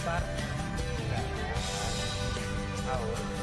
pasar. Nah, tahu.